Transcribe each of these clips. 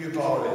you a violin.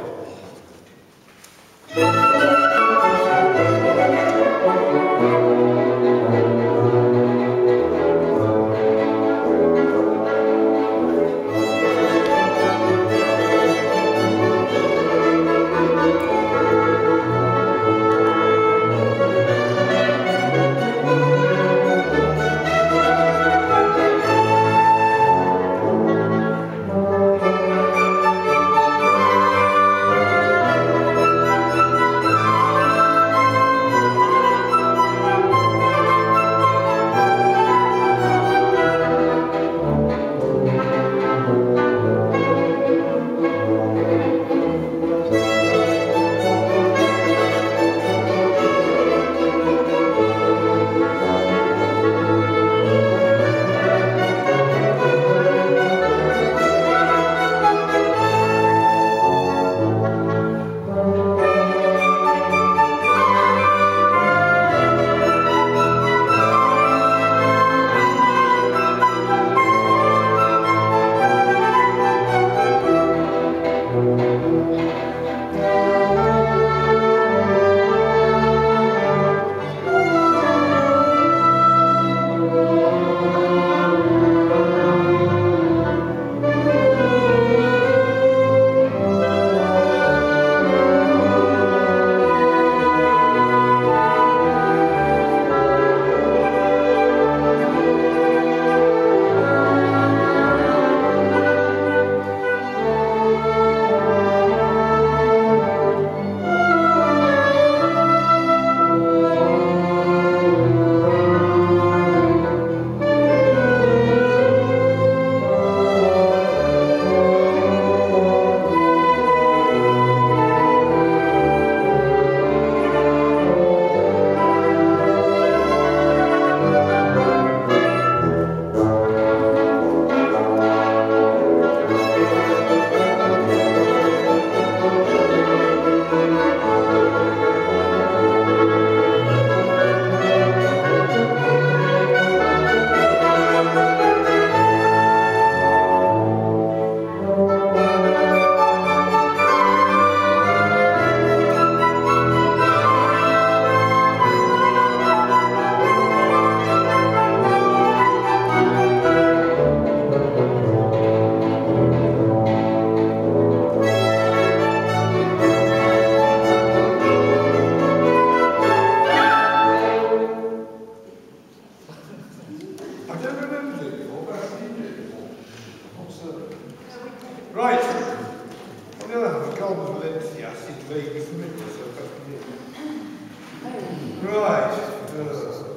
Yes.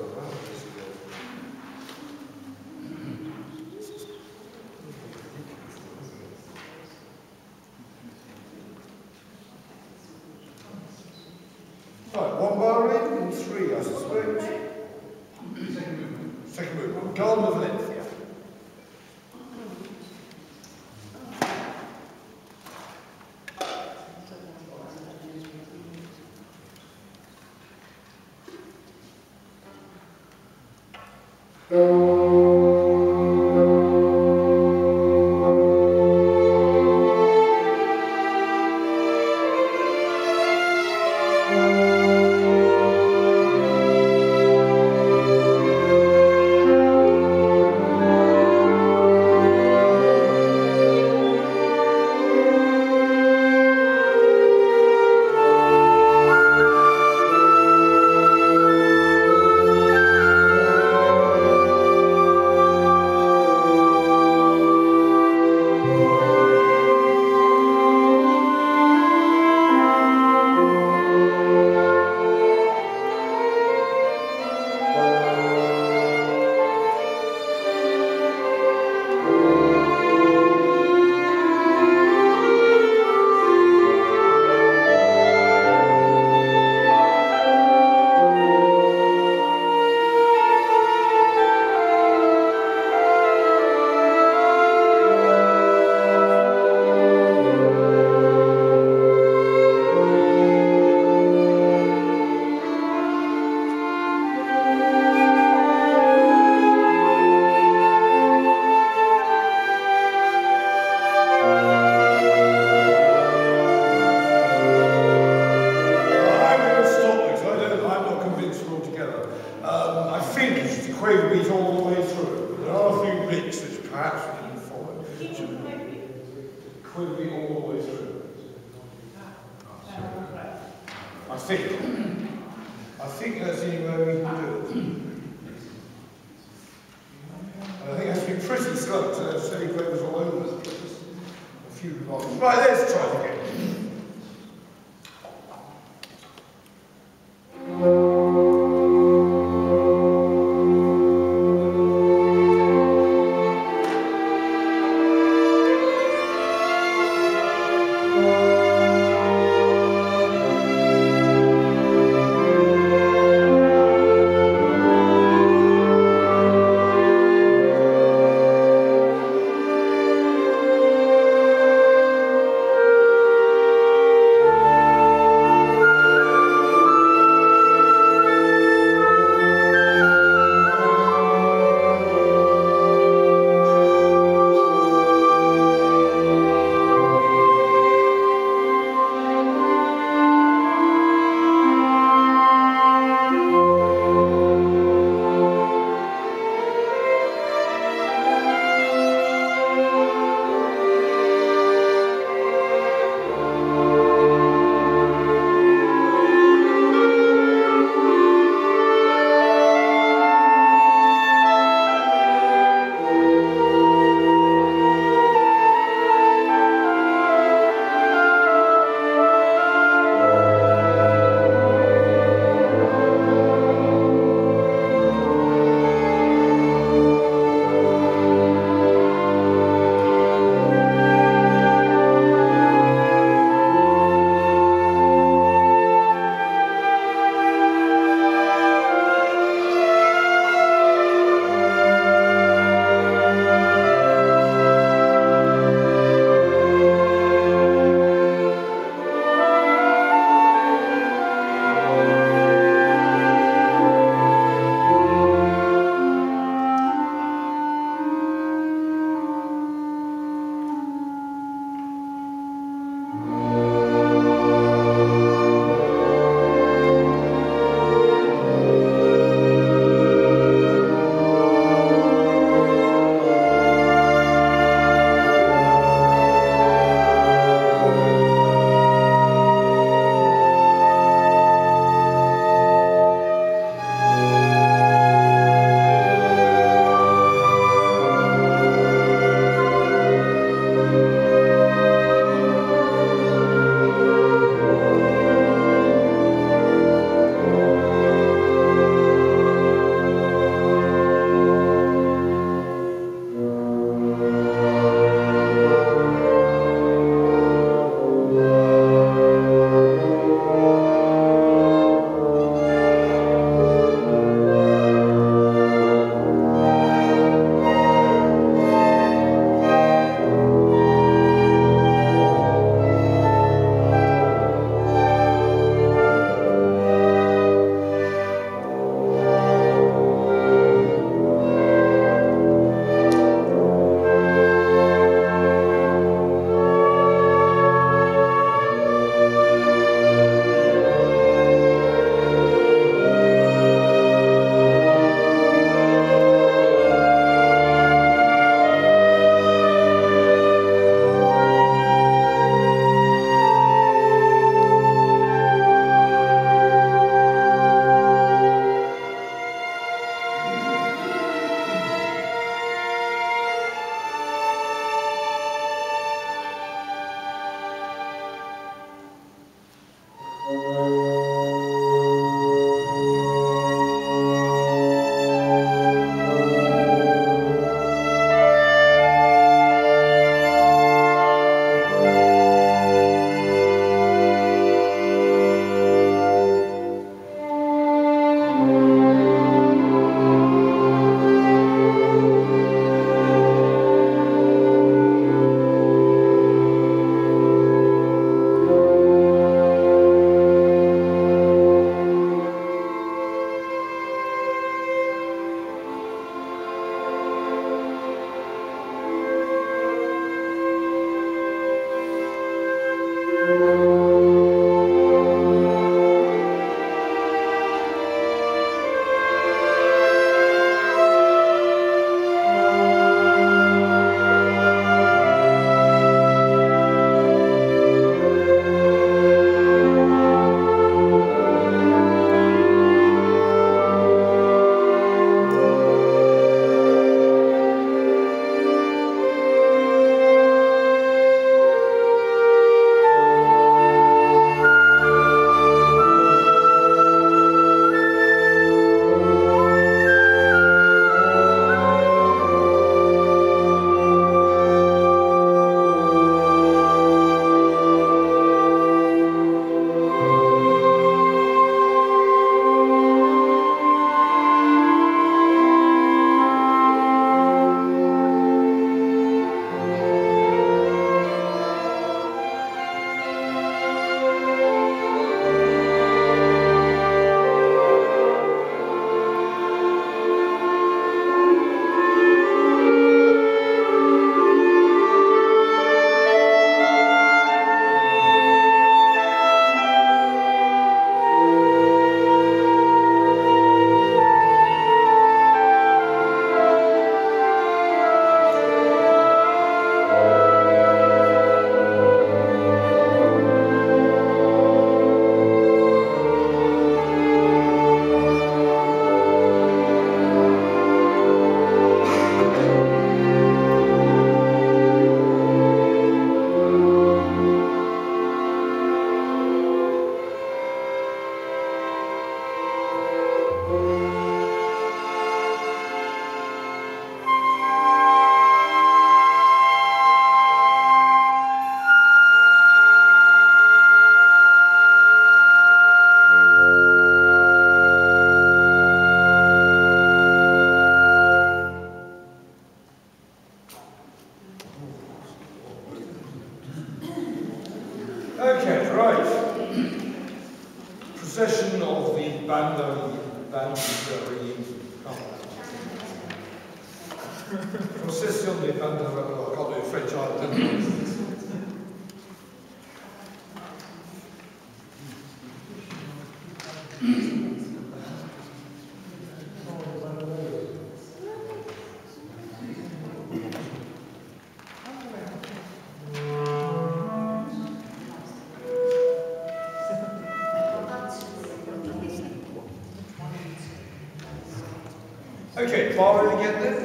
Okay, bar again then?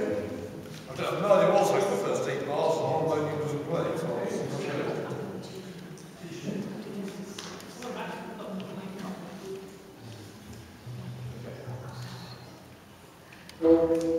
Okay,